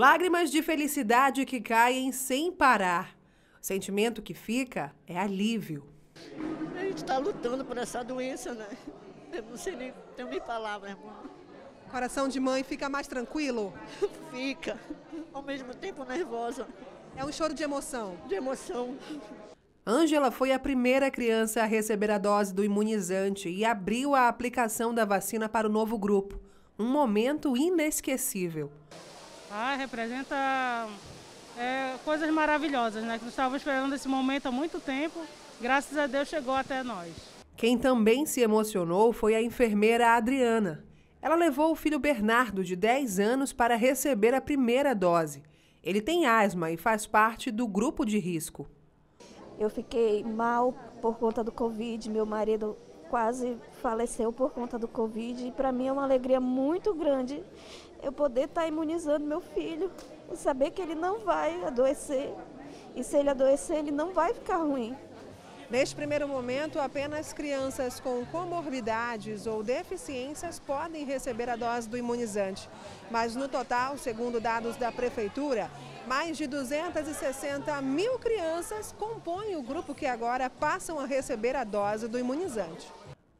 Lágrimas de felicidade que caem sem parar. O sentimento que fica é alívio. A gente está lutando por essa doença, né? Eu não sei nem, tenho nem palavras, irmão. Coração de mãe fica mais tranquilo? Fica, ao mesmo tempo nervosa. É um choro de emoção? De emoção. Ângela foi a primeira criança a receber a dose do imunizante e abriu a aplicação da vacina para o novo grupo. Um momento inesquecível. Ah, representa é, coisas maravilhosas, né? Que nós estávamos esperando esse momento há muito tempo. Graças a Deus chegou até nós. Quem também se emocionou foi a enfermeira Adriana. Ela levou o filho Bernardo, de 10 anos, para receber a primeira dose. Ele tem asma e faz parte do grupo de risco. Eu fiquei mal por conta do Covid, meu marido quase faleceu por conta do Covid. E para mim é uma alegria muito grande eu poder estar tá imunizando meu filho e saber que ele não vai adoecer. E se ele adoecer, ele não vai ficar ruim. Neste primeiro momento, apenas crianças com comorbidades ou deficiências podem receber a dose do imunizante. Mas no total, segundo dados da Prefeitura, mais de 260 mil crianças compõem o grupo que agora passam a receber a dose do imunizante.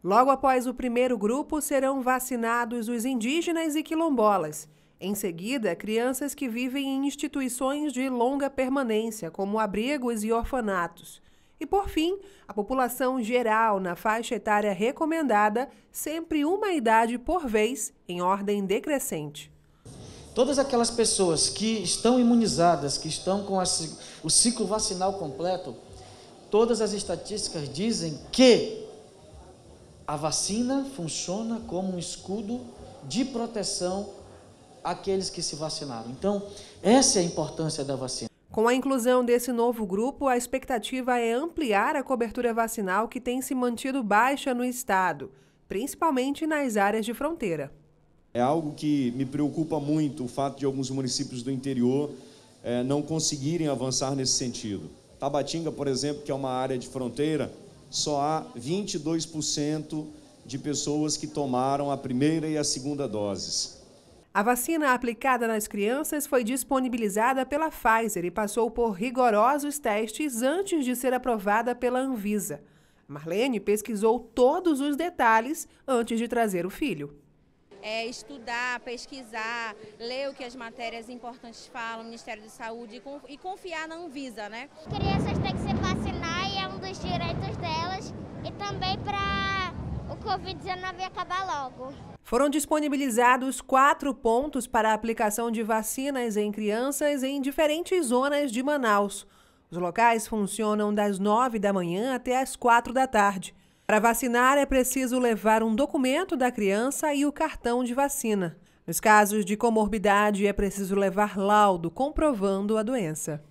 Logo após o primeiro grupo, serão vacinados os indígenas e quilombolas. Em seguida, crianças que vivem em instituições de longa permanência, como abrigos e orfanatos. E, por fim, a população geral na faixa etária recomendada, sempre uma idade por vez, em ordem decrescente. Todas aquelas pessoas que estão imunizadas, que estão com o ciclo vacinal completo, todas as estatísticas dizem que a vacina funciona como um escudo de proteção àqueles que se vacinaram. Então, essa é a importância da vacina. Com a inclusão desse novo grupo, a expectativa é ampliar a cobertura vacinal que tem se mantido baixa no estado, principalmente nas áreas de fronteira. É algo que me preocupa muito o fato de alguns municípios do interior é, não conseguirem avançar nesse sentido. Tabatinga, por exemplo, que é uma área de fronteira, só há 22% de pessoas que tomaram a primeira e a segunda doses. A vacina aplicada nas crianças foi disponibilizada pela Pfizer e passou por rigorosos testes antes de ser aprovada pela Anvisa. Marlene pesquisou todos os detalhes antes de trazer o filho. É, estudar, pesquisar, ler o que as matérias importantes falam, Ministério da Saúde e confiar na Anvisa, né? Crianças têm que se vacinar é um dos direitos delas e também para o Covid-19 acabar logo. Foram disponibilizados quatro pontos para a aplicação de vacinas em crianças em diferentes zonas de Manaus. Os locais funcionam das nove da manhã até as quatro da tarde. Para vacinar, é preciso levar um documento da criança e o cartão de vacina. Nos casos de comorbidade, é preciso levar laudo comprovando a doença.